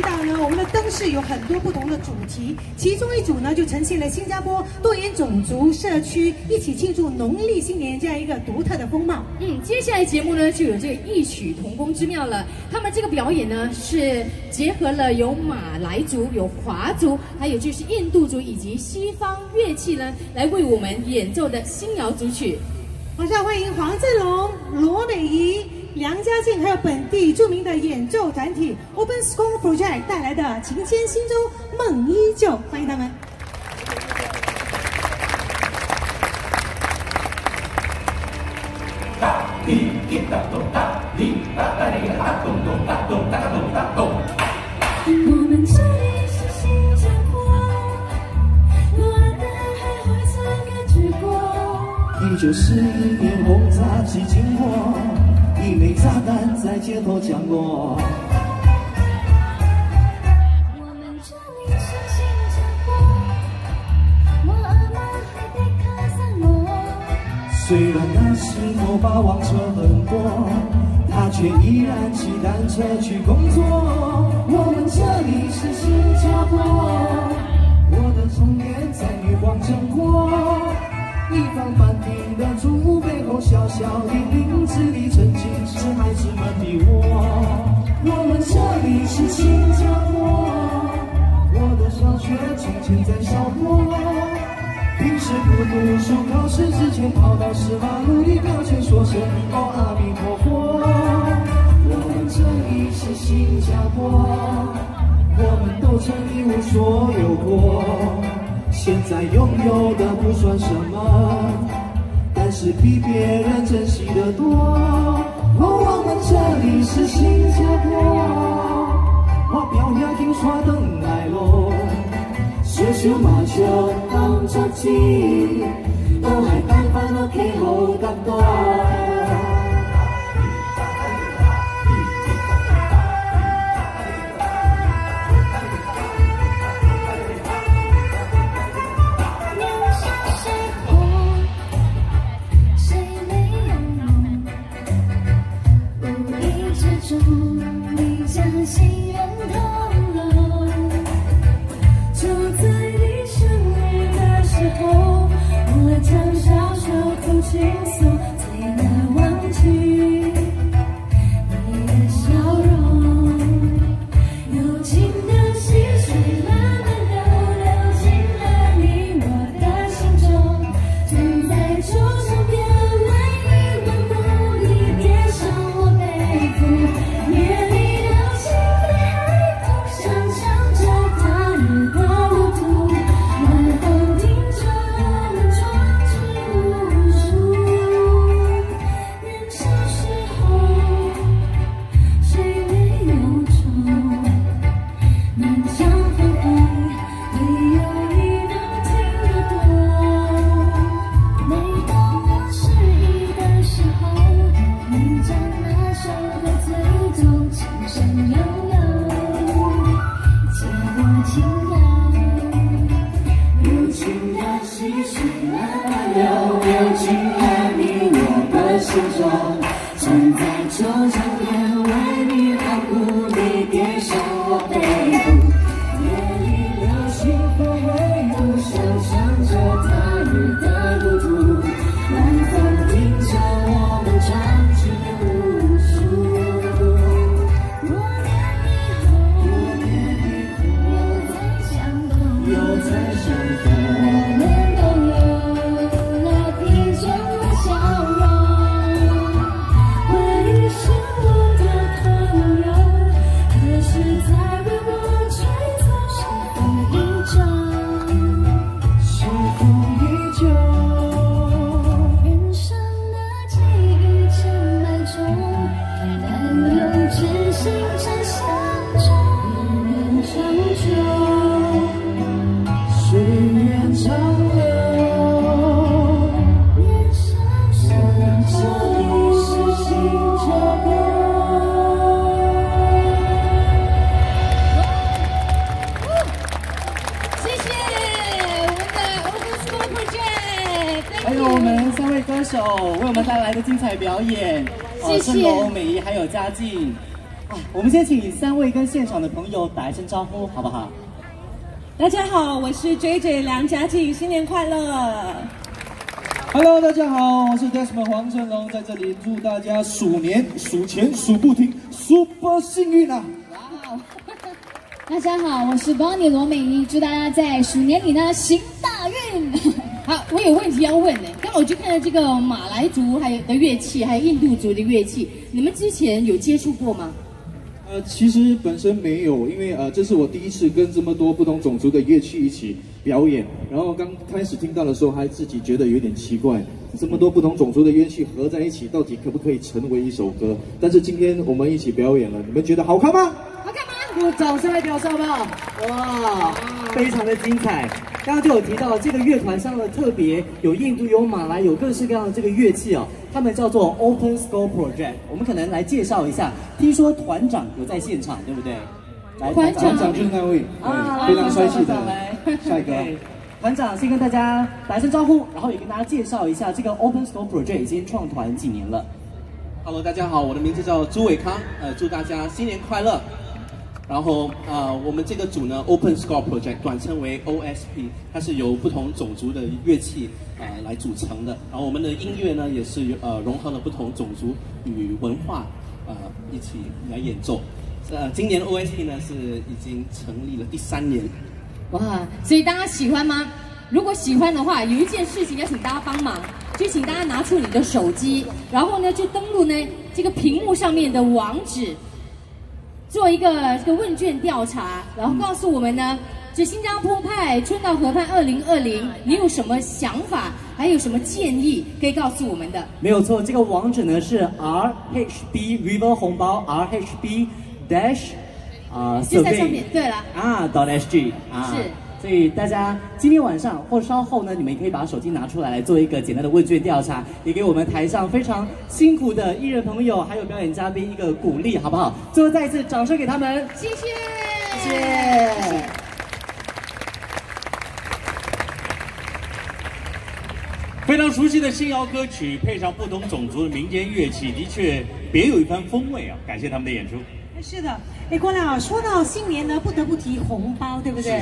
提到呢，我们的灯饰有很多不同的主题，其中一组呢就呈现了新加坡多元种族社区一起庆祝农历新年这样一个独特的风貌。嗯，接下来节目呢就有这个异曲同工之妙了。他们这个表演呢是结合了有马来族、有华族，还有就是印度族以及西方乐器呢，来为我们演奏的新谣组曲。马上欢迎黄振龙、罗美仪、梁家静，还有本地著名的演奏团体 Open School Project 带来的《情牵心中梦依旧》，欢迎他们。我们这里是新加坡，我的海会曾感觉过。一九四一年轰炸机经过，一枚炸弹在街头降落。我们这里是新加坡，我阿妈还得卡萨罗。虽然那时候霸王车很多，他却依然骑单车去工作。我们这里是新加坡，我的童年在女皇城过。一房半厅的住屋背后，小小的林子里曾经是孩子们的我。我们这里是新加坡，我的小学从前在小坡。平时不读书，考试之前跑到十八路的庙前说声哦阿弥陀佛。我们这里是新加坡，我们都曾一无所有过。现在拥有的不算什么，但是比别人珍惜的多。哦，我们这里是新加坡，我表兄听说等来咯。小小麻雀當作知，都系翻返屋企好得多。情愫，最难忘记。执着的精彩表演，呃谢谢郑龙、美仪还有嘉靖。我们先请三位跟现场的朋友打一声招呼，好不好？大家好，我是 J J 梁家静，新年快乐！Hello，大家好，我是 Desmond 黄成龙，在这里祝大家鼠年数钱数不停，super 幸运啊！大家好，我是 Bonnie 罗美仪，祝大家在鼠年里呢行大运。好，我有问题要问呢。刚好我就看到这个马来族还有的乐器，还有印度族的乐器，你们之前有接触过吗？呃，其实本身没有，因为呃，这是我第一次跟这么多不同种族的乐器一起表演。然后刚开始听到的时候，还自己觉得有点奇怪，这么多不同种族的乐器合在一起，到底可不可以成为一首歌？但是今天我们一起表演了，你们觉得好看吗？好看吗？用掌声来表示好不好？哇，非常的精彩。刚刚就有提到这个乐团上的特别，有印度、有马来、有各式各样的这个乐器哦，他们叫做 Open Score Project。我们可能来介绍一下，听说团长有在现场，对不对？来，团长团长就是那位，啊，非常帅气的来帅哥。团长先跟大家打一声招呼，然后也跟大家介绍一下这个 Open Score Project 已经创团几年了。Hello，大家好，我的名字叫朱伟康，呃，祝大家新年快乐。然后呃，我们这个组呢，Open Score Project，短称为 OSP，它是由不同种族的乐器呃来组成的。然后我们的音乐呢，也是呃融合了不同种族与文化呃一起来演奏。呃，今年 OSP 呢是已经成立了第三年。哇，所以大家喜欢吗？如果喜欢的话，有一件事情要请大家帮忙，就请大家拿出你的手机，然后呢，就登录呢这个屏幕上面的网址，做一个这个问卷调查，然后告诉我们呢，这新加坡派春到河畔二零二零，你有什么想法，还有什么建议可以告诉我们的？没有错，这个网址呢是 RHB River 红包 RHB dash 啊、就在上面。对了，啊，dot sg 啊，是。所以大家今天晚上或稍后呢，你们也可以把手机拿出来来做一个简单的问卷调查，也给我们台上非常辛苦的艺人朋友还有表演嘉宾一个鼓励，好不好？最后再一次掌声给他们，谢谢，谢谢。非常熟悉的新谣歌曲，配上不同种族的民间乐器，的确别有一番风味啊！感谢他们的演出。是的，哎，郭亮啊，说到新年呢，不得不提红包，对不对？